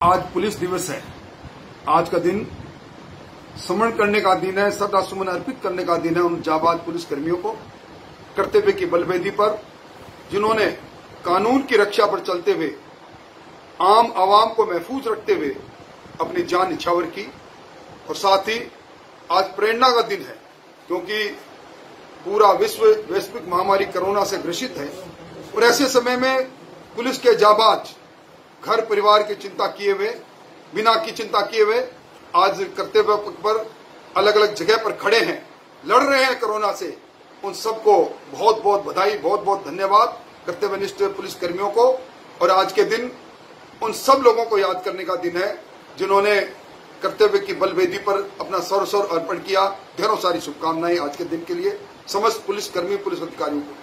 आज पुलिस दिवस है। आज का दिन स्मरण करने का दिन है श्रद्धा सुमन अर्पित करने का दिन है उन जाबाज पुलिस कर्मियों को। कर्तव्य की बलवेदी पर, जिन्होंने कानून की रक्षा पर चलते हुए, आम आवाम को महफूज रखते हुए अपनी जान निछावर की। और साथ ही आज प्रेरणा का दिन है, क्योंकि पूरा विश्व वैश्विक महामारी कोरोना से ग्रसित है। और ऐसे समय में पुलिस के जाबाज घर परिवार की चिंता किए हुए बिना की चिंता किए हुए, आज कर्तव्य पर अलग अलग जगह पर खड़े हैं, लड़ रहे हैं कोरोना से। उन सबको बहुत बहुत बधाई बहुत बहुत धन्यवाद कर्तव्यनिष्ठ पुलिस कर्मियों को। और आज के दिन उन सब लोगों को याद करने का दिन है, जिन्होंने कर्तव्य की बलवेदी पर अपना सर्वस्वर अर्पण किया। ढेरों सारी शुभकामनाएँ आज के दिन के लिए। समस्त पुलिस कर्मी पुलिस अधिकारियों को।